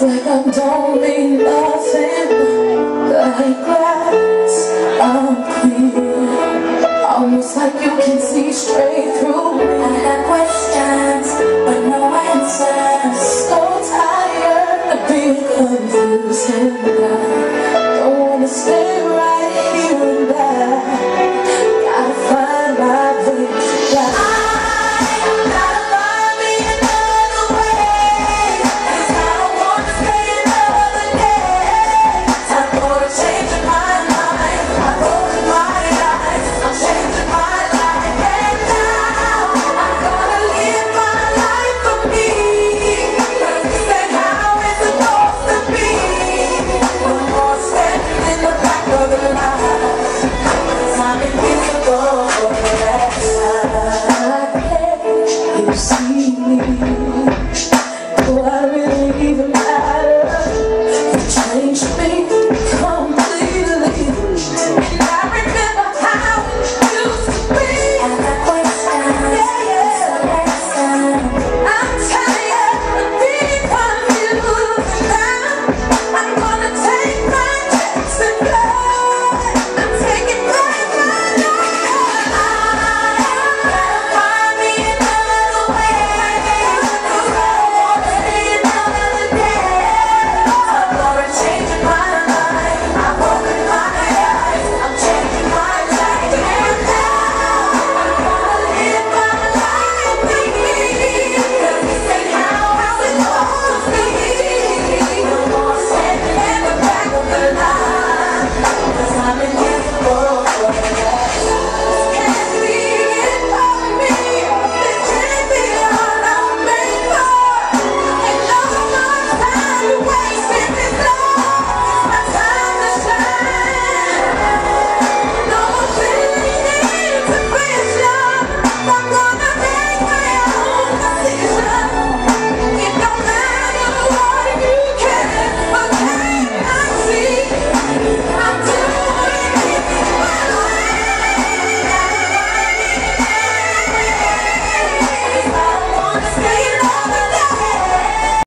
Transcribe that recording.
It's like I don't mean nothing Like glass, I'm clear. Almost like you can see straight through. Me I have questions, but no answers. So tired of being confused.